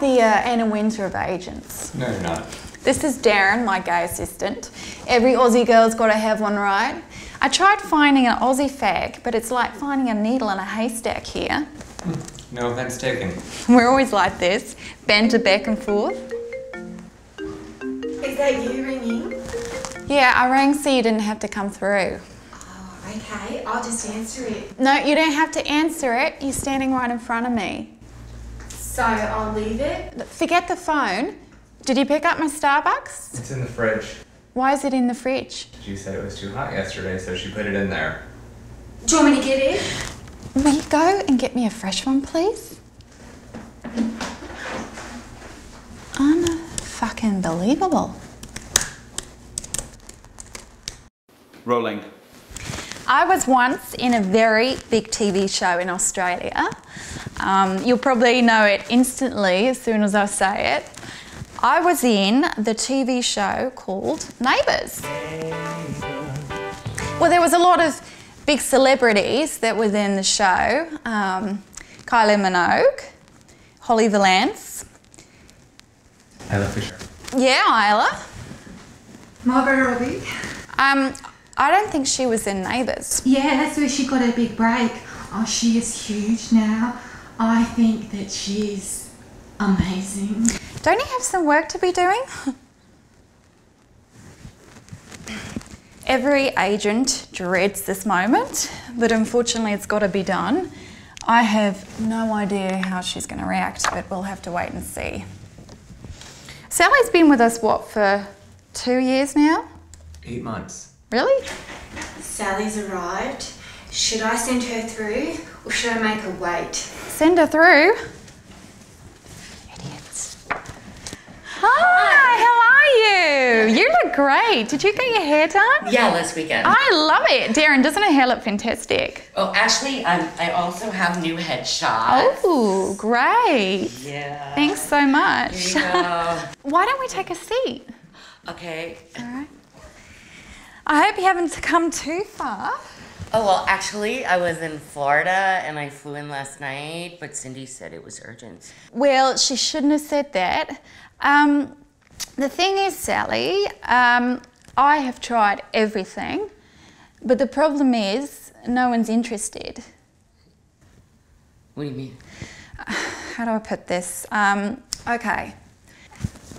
like the uh, Anna Wintour of agents. No, you're not. This is Darren, my gay assistant. Every Aussie girl's got to have one, right? I tried finding an Aussie fag, but it's like finding a needle in a haystack here. No offense taken. We're always like this, banter back and forth. Is that you ringing? Yeah, I rang so you didn't have to come through. Oh, okay. I'll just answer it. No, you don't have to answer it. You're standing right in front of me. So I'll leave it. Forget the phone. Did you pick up my Starbucks? It's in the fridge. Why is it in the fridge? She said it was too hot yesterday, so she put it in there. Do you want me to get it? Will you go and get me a fresh one, please? Unfucking believable. Rolling. I was once in a very big TV show in Australia. Um, you'll probably know it instantly as soon as I say it. I was in the TV show called Neighbours. Well, there was a lot of big celebrities that were in the show. Um, Kylie Minogue, Holly Valance, Isla Fisher. yeah, Isla. Margot Robbie. Um, I don't think she was in Neighbours. Yeah, that's where she got her big break. Oh, she is huge now. I think that she's amazing. Don't you have some work to be doing? Every agent dreads this moment, but unfortunately it's got to be done. I have no idea how she's going to react, but we'll have to wait and see. Sally's been with us, what, for two years now? Eight months. Really? Sally's arrived. Should I send her through or should I make her wait? Send her through. Idiots. Hi, how are you? You look great. Did you get your hair done? Yeah, last weekend. I love it. Darren, doesn't her hair look fantastic? oh, Ashley, I, I also have new headshots. Oh, great. Yeah. Thanks so much. Here you go. Why don't we take a seat? okay. All right. I hope you haven't come too far. Oh, well, actually, I was in Florida and I flew in last night, but Cindy said it was urgent. Well, she shouldn't have said that. Um, the thing is, Sally, um, I have tried everything, but the problem is no one's interested. What do you mean? How do I put this? Um, okay.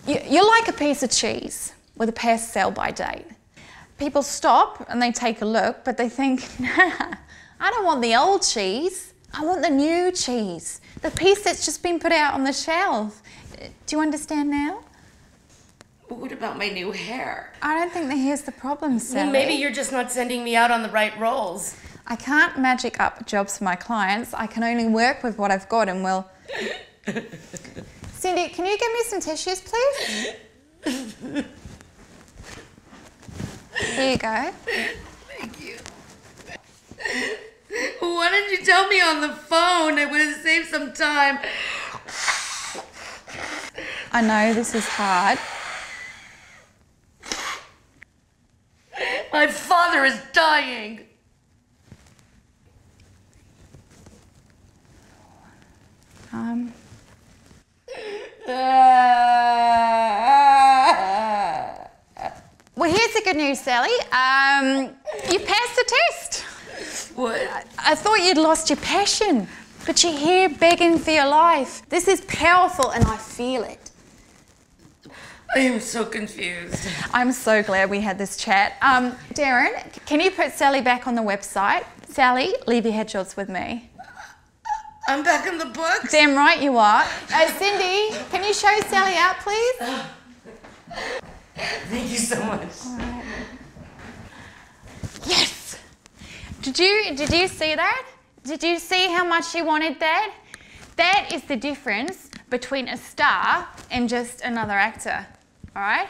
You, you're like a piece of cheese with a past sell by date. People stop and they take a look, but they think, nah, I don't want the old cheese. I want the new cheese, the piece that's just been put out on the shelf. Do you understand now? But what about my new hair? I don't think the hair's the problem, Sally. Well, maybe you're just not sending me out on the right roles. I can't magic up jobs for my clients. I can only work with what I've got and will. Cindy, can you give me some tissues, please? Here you go. Thank you. Why didn't you tell me on the phone? It would have saved some time. I know this is hard. My father is dying. Um, well, here's the good news, Sally. Um, you passed the test. What? I thought you'd lost your passion, but you're here begging for your life. This is powerful, and I feel it. I am so confused. I'm so glad we had this chat. Um, Darren, can you put Sally back on the website? Sally, leave your headshots with me. I'm back in the books. Damn right you are. Uh, Cindy, can you show Sally out, please? Thank you so much. Did you did you see that? Did you see how much she wanted that? That is the difference between a star and just another actor. All right?